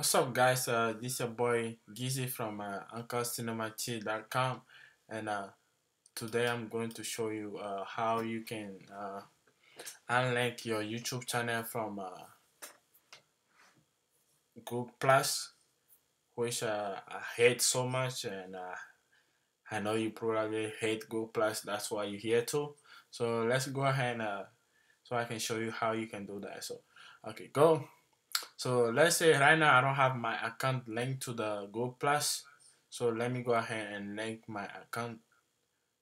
What's up, guys? Uh, this is your boy Gizzy from uh, and uh, today I'm going to show you uh, how you can uh, unlink your YouTube channel from uh, Google Plus, which uh, I hate so much, and I know you probably hate Google Plus. That's why you're here too. So let's go ahead so I can show you how you can do that. So okay, go. So let's say right now I don't have my account linked to the Google Plus. So let me go ahead and link my account.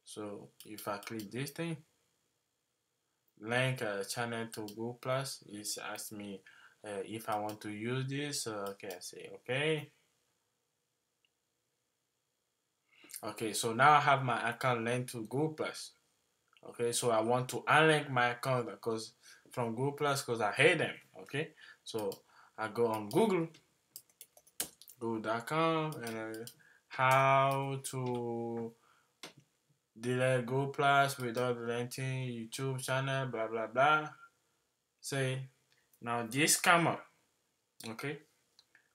So if I click this thing, link a channel to Google Plus, it's asked me uh, if I want to use this. Uh, okay, I say okay. Okay, so now I have my account linked to Google Plus. Okay, so I want to unlink my account because from Google Plus because I hate them. Okay, so I go on Google, google.com, and uh, how to delete Google Plus without deleting YouTube channel, blah blah blah. Say, now this come up, okay?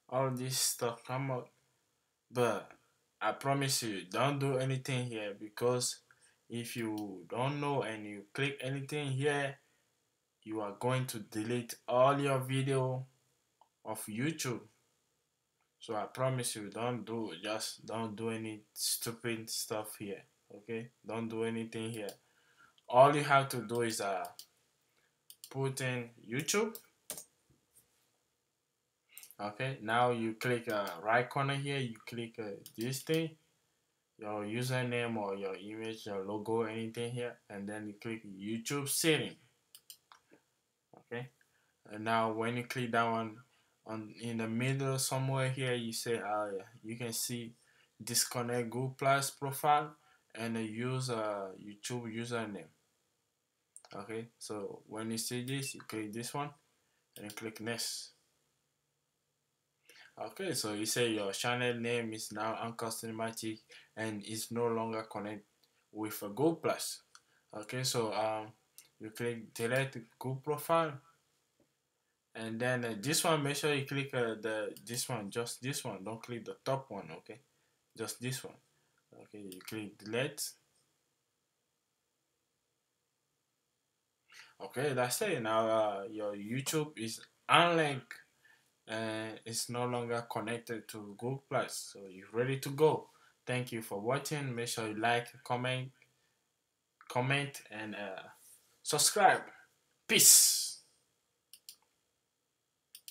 All this stuff come up, but I promise you, don't do anything here because if you don't know and you click anything here, you are going to delete all your video of YouTube. So I promise you, don't do just don't do any stupid stuff here. Okay, don't do anything here. All you have to do is uh put in YouTube. Okay, now you click uh, right corner here. You click uh, this thing, your username or your image, your logo, anything here, and then you click YouTube setting. Okay, and now when you click that one, on in the middle somewhere here you say uh, you can see disconnect Google Plus profile and use a YouTube username. Okay so when you see this you click this one and click next. Okay so you say your channel name is now Unkut Cinematic and is no longer connected with a Google Plus. Okay so um you click delete Google profile and then uh, this one make sure you click uh, the this one just this one. Don't click the top one okay? Just this one. Okay you click delete. Okay that's it. Now uh, your YouTube is unlinked and it's no longer connected to Google Plus. So you're ready to go. Thank you for watching. Make sure you like comment comment and uh, subscribe. Peace